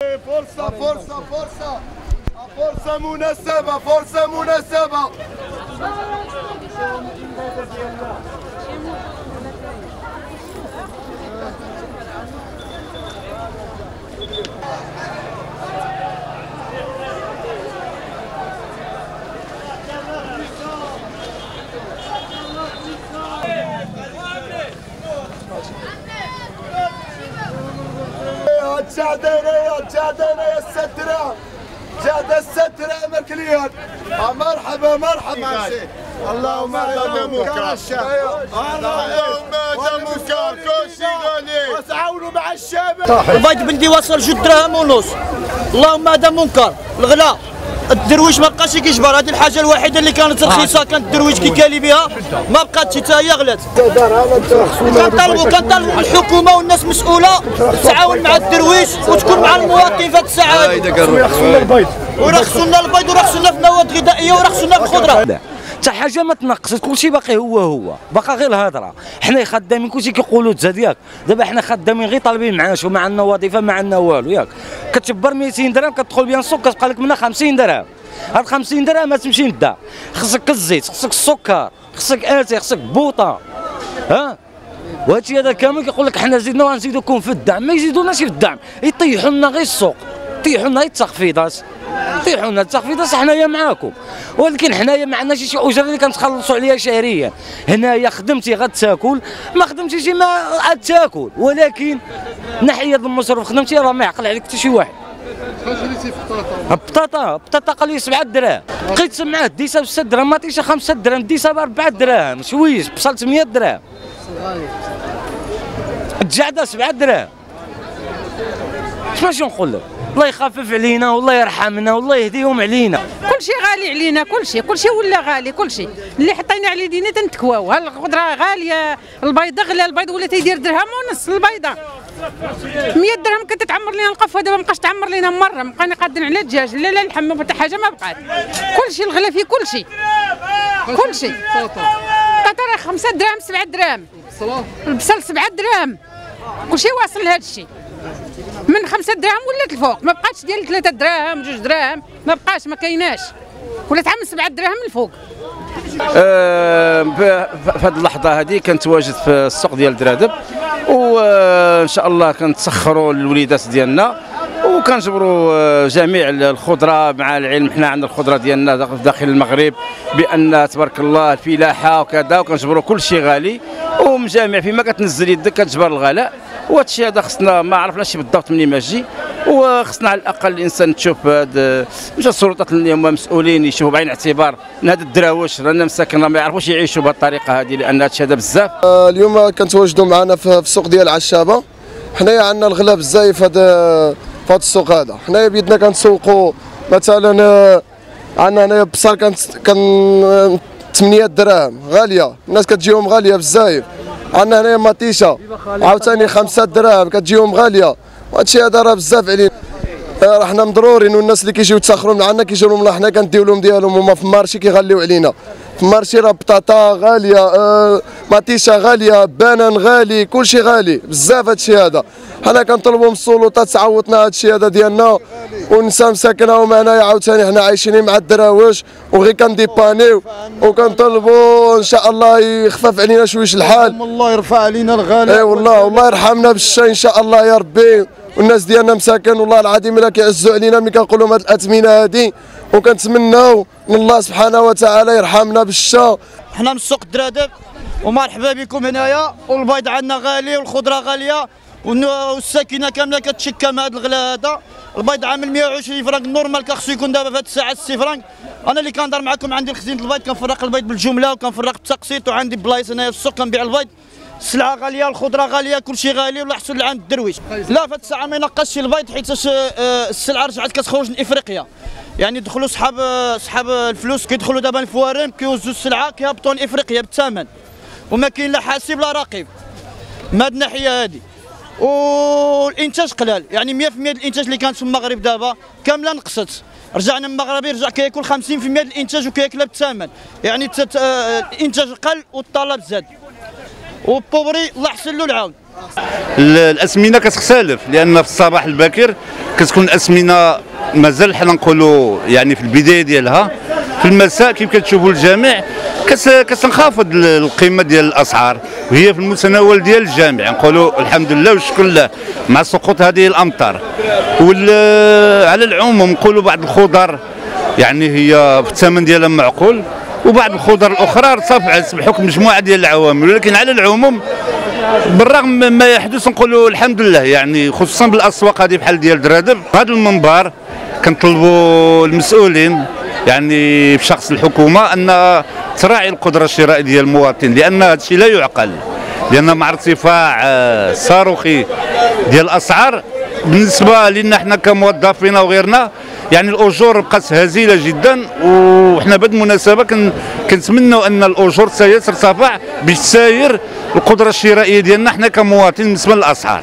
Forza, forza, forza! A forza Munasaba, forza Munasaba! Accadere! تساعدينا يا السترة جاد السترة مكليون مرحبا مرحبا اللهم دمك. اللهم دمك. شيء غالي وتعاونوا مع الشباب. البيض بلدي وصل جوج دراهم ونص اللهم هذا منكر. الغلاء. الدرويش ما بقاش كيجبر. هذه الحاجة الوحيدة اللي كانت رخيصة كانت الدرويش كي كالي بها ما بقاتش حتى هي غلات كنطالبوا كنطالبوا من الحكومة والناس مسؤولة تعاون مع الدرويش وتكون مع المواطن في هذه الساعات ورخصوا لنا البيض. ورخصوا لنا في المواد الغذائيه ورخصوا لنا في الخضره حتى حاجة ما تنقصت كلشي باقي هو هو. باقا غير الهضرة. حنا خدامين كلشي كيقولوا تزاد ياك. دابا حنا خدامين غير طالبين معاش وما عندنا وظيفة ما عندنا والو ياك. كتجبر 200 درهم كتدخل بها السوق كتبقى لك منها 50 درهم. هاد 50 درهم ما تمشي للدار. خصك الزيت خصك السكر خصك اتاي خصك بوطة. ها؟ وهادشي هذا كامل كيقول لك حنا زيدنا غنزيدوكم في الدعم. ما يزيدوناش في الدعم. يطيحوا لنا غير السوق. يطيحوا لنا غير التخفيضات. طيحوا لنا التخفيضات حنايا معاكم. ولكن حنايا ما عندناش شي اجره اللي كنتخلصوا عليها شهريا. هنايا خدمتي غتاكل ما خدمتيش ما غتاكل ولكن ناحيه المصروف خدمتي راه ما يعقل عليك حتى شي واحد. بطاطا بطاطا قال لي 7 دراهم. بقيت معاه ديسها ب 6 دراهم ما عطيش 5 دراهم ديسها ب 4 دراهم. شويش بصلت 100 درهم الجعدة 7 دراهم. اش نقول لك؟ الله يخفف علينا والله يرحمنا والله يهديهم علينا. كل شيء غالي علينا كل شيء كل شيء ولا غالي كل شيء. اللي حطينا عليه دينا تنتكواو. الخضره غالية؟ البيض غلى البيض ولا تيدير درهم ونص البيضة. 100 درهم كنت تعمر لنا القفه دابا ما بقاش تعمر لنا مرة. بقينا قادين على الدجاج لا لا اللحم حتى حاجة ما بقات. كل شيء الغلا فيه كل شيء. كل شيء. القطره 5 دراهم 7 دراهم البصل 7 دراهم كل شيء واصل لهذا الشيء. من خمسة دراهم ولات الفوق. ما بقاتش ديال ثلاثة دراهم جوج دراهم. ما بقاش ما كايناش. ولات عام سبعة دراهم الفوق. أه في هذه اللحظة هذه كنتواجد في السوق ديال درادب وإن شاء الله كنتسخروا الوليدات ديالنا. وكنجبروا جميع الخضرة. مع العلم حنا عندنا الخضرة ديالنا داخل المغرب. بأن تبارك الله الفلاحة وكذا. وكنجبروا كل شيء غالي. ومجامع فيما كتنزل يدك كتجبر الغلاء. وهذا الشيء هذا خصنا ما عرفناش بالضبط منين ما جي وخصنا على الأقل الإنسان تشوف هذا مش السلطات اللي هما مسؤولين يشوفوا بعين الاعتبار من هذا الدراوش لأن مساكن ما يعرفوش يعيشوا بهذه الطريقة هذه لأن هذا هذا بزاف. اليوم كنتواجدوا معنا في السوق ديال عشابة. حنايا عندنا الغلا بزاف في هذا في هذا السوق هذا. حنايا بيدنا كنسوقوا مثلا عندنا هنايا بصل كان كان 8 دراهم غالية. الناس كتجيهم غالية بزاف عندنا هنايا مطيشه عاوتاني 5 دراهم كتجيهم غالية. وهادشي هذا راه بزاف علينا. راه حنا مضرورين والناس اللي كيجيو يتسخروا من عندنا كيجيو لهم حنا كنديو لهم ديالهم. هما في ال marché كيغليو علينا. في ال marché راه بطاطا غالية آه مطيشه غالية banane غالي كلشي غالي. بزاف هادشي هذا. حنا كنطلبوا من السلطات تعوضنا هادشي هذا ديالنا. والنساء مساكنه معنايا عاوتاني حنا عايشين مع الدراوش وغير كنديبانيو وكنطلبوا ان شاء الله يخفف علينا شويش الحال الله يرفع علينا الغلاء اي والله والله يرحمنا بالشتا ان شاء الله يا ربي والناس ديالنا مساكن والله العظيم الا كيعزوا علينا ملي كنقولوا هاد الاثمنه هادي وكنتمناو من الله سبحانه وتعالى يرحمنا بالشتا حنا من السوق الدرادب ومرحبا بكم هنايا والبيض عندنا غالي والخضره غاليه والساكنه كاملة كتشكى مع هذا الغلاء هذا البيض عامل 120 فرنك normal كخصو يكون دابا في هذه الساعة 6 فرنك أنا اللي كنهضر معكم عندي الخزينة البيض كنفرق البيض بالجملة وكنفرق بالتقسيط وعندي بلايص هنايا في السوق كنبيع البيض. السلعة غالية الخضرة غالية كل شيء غالي ولا حسن عند الدرويش. لا في هذه الساعة ما ينقصش البيض حيت السلعة رجعت كتخرج من إفريقيا. يعني دخلوا صحاب صحاب الفلوس كيدخلوا دابا الفوارم كيوزوا السلعة كيهبطوا لافريقيا بالثمن وما كاين لا حاسب لا راقب. من هذه الناحية هذه والانتاج قلال. يعني 100% الإنتاج اللي كانت في المغرب دابا كاملة نقصت. رجعنا المغربي رجع كياكل 50% الإنتاج وكياكلها بالثمن. يعني الانتاج قل والطلب زاد. وبوبري الله يحسن له العون. ال- الأسمنة كتختلف لأن في الصباح الباكر كتكون الأسمنة مازال حنا نقولوا يعني في البداية ديالها. في المساء كيف كتشوفوا الجميع كت- كتنخفض ال- القيمة ديال الأسعار. وهي في المتناول ديال الجميع نقولوا الحمد لله والشكر لله مع سقوط هذه الأمطار. على العموم نقولوا بعض الخضر يعني هي في الثمن ديالها معقول. وبعض الخضر الأخرى ارتفعت بحكم مجموعة ديال العوامل. ولكن على العموم بالرغم مما يحدث نقولوا الحمد لله. يعني خصوصا بالأسواق هذه بحال ديال درادب هذا المنبر كنطلبوا المسؤولين يعني في شخص الحكومة أن تراعي القدرة الشرائية ديال المواطن لأن هذا الشيء لا يعقل. لأن مع ارتفاع آه، صاروخي ديال الأسعار بالنسبة لنا إحنا كموظفين وغيرنا يعني الأجور بقات هزيلة جدا وحنا بهذه المناسبة كن كنتمنوا أن الأجور ترتفع باش تساير القدرة الشرائية ديالنا إحنا كمواطنين بالنسبة للأسعار.